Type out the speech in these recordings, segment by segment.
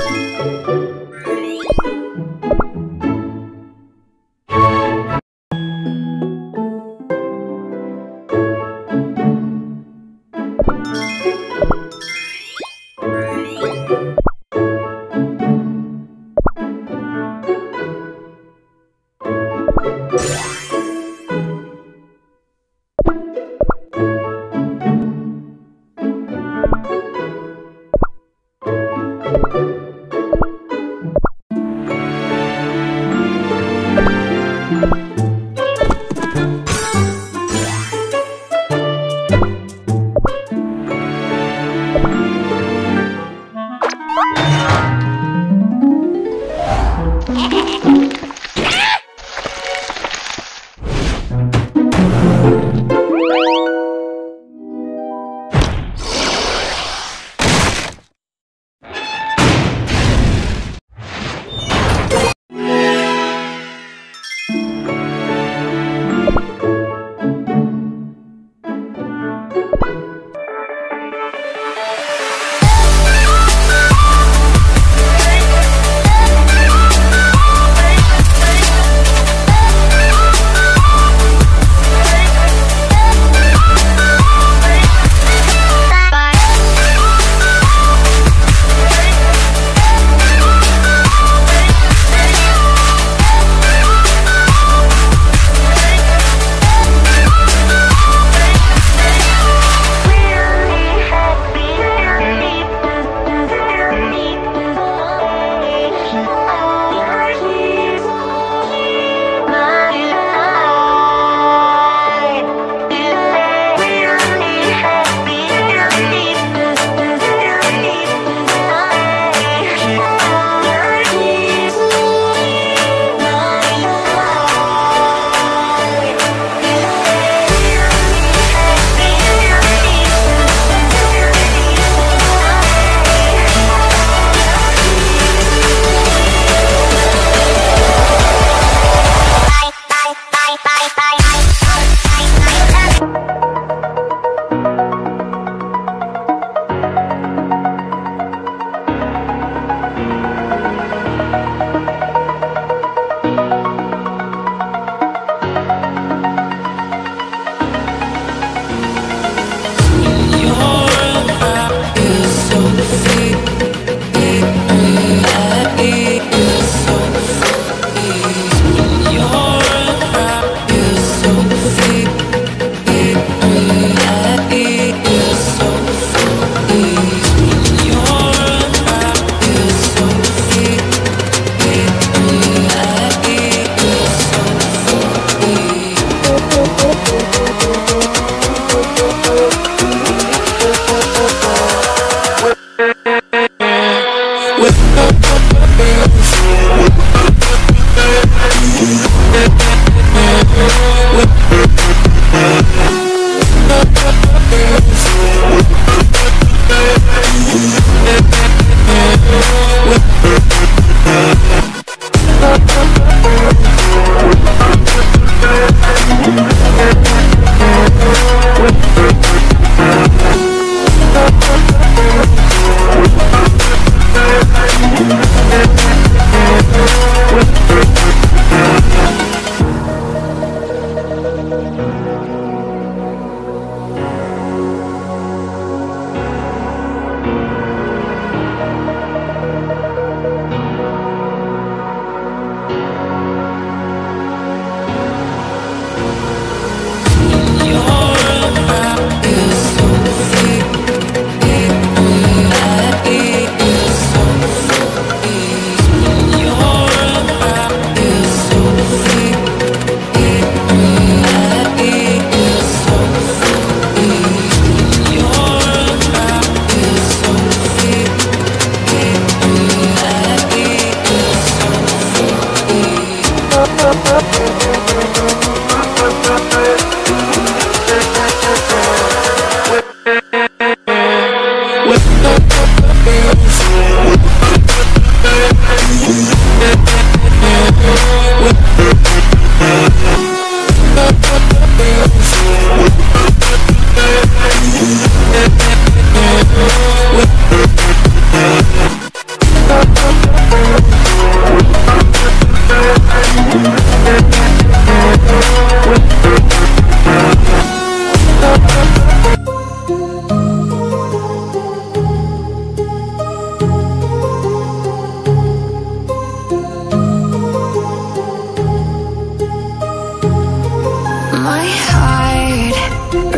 you my heart.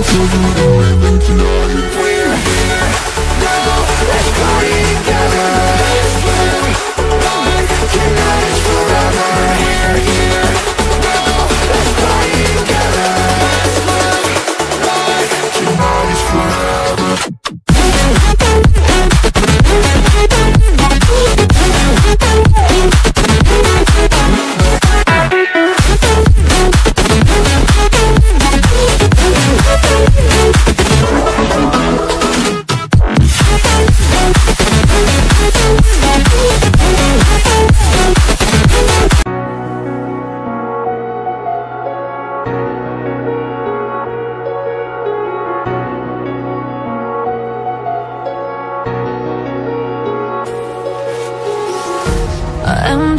I'm so good, I'm tonight